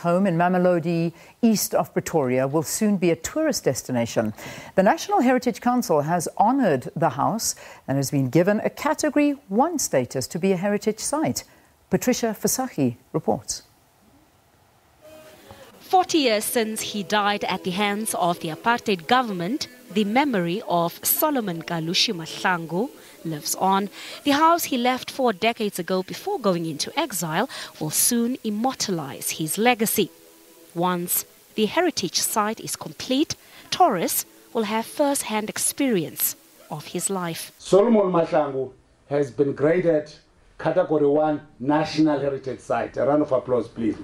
home in Mamelodi, east of Pretoria, will soon be a tourist destination. The National Heritage Council has honoured the house and has been given a Category 1 status to be a heritage site. Patricia Visagie reports. 40 years since he died at the hands of the apartheid government, the memory of Solomon Kalushi Mahlangu lives on. The house he left four decades ago before going into exile will soon immortalize his legacy. Once the heritage site is complete, tourists will have first hand experience of his life. Solomon Mahlangu has been graded Category 1 National Heritage Site. A round of applause, please.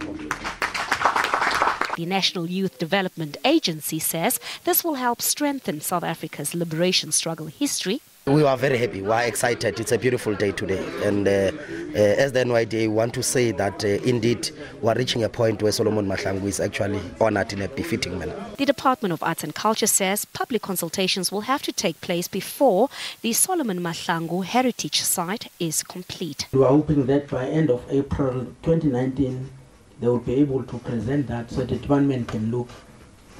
The National Youth Development Agency says this will help strengthen South Africa's liberation struggle history. We are very happy. We are excited. It's a beautiful day today. And uh, uh, as the NYDA, we want to say that uh, indeed we are reaching a point where Solomon Mahlangu is actually honored in a befitting manner. The Department of Arts and Culture says public consultations will have to take place before the Solomon Mahlangu heritage site is complete. We are hoping that by end of April 2019, they will be able to present that so the department can look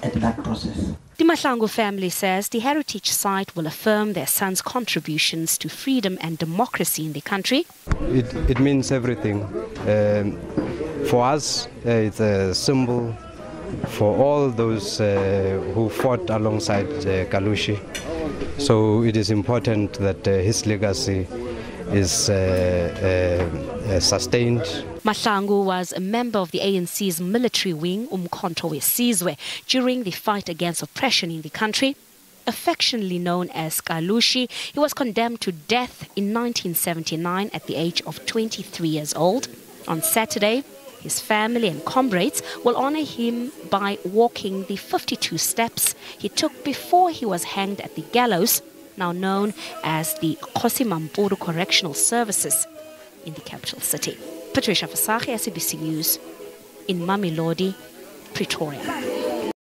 at that process. The Mahlangu family says the heritage site will affirm their son's contributions to freedom and democracy in the country. It, it means everything. Um, for us, uh, it's a symbol for all those uh, who fought alongside uh, Kalushi. So it is important that uh, his legacy is uh, uh, sustained. Mahlangu was a member of the ANC's military wing, Umkhonto Wesizwe, during the fight against oppression in the country. Affectionately known as Kalushi, he was condemned to death in 1979 at the age of 23 years old. On Saturday, his family and comrades will honor him by walking the 52 steps he took before he was hanged at the gallows now known as the Kgosi Mampuru Correctional Services in the capital city. Patricia Visagie, SABC News, in Mamelodi, Pretoria.